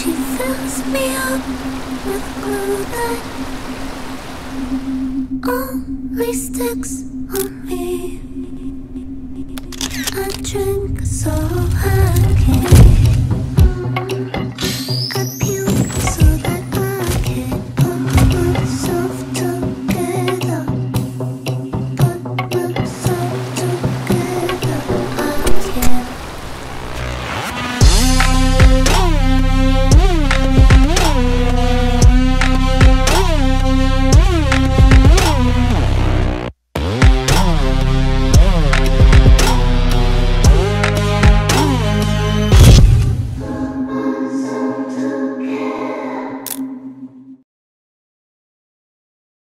She fills me up with glue that only sticks on me. I drink so hard.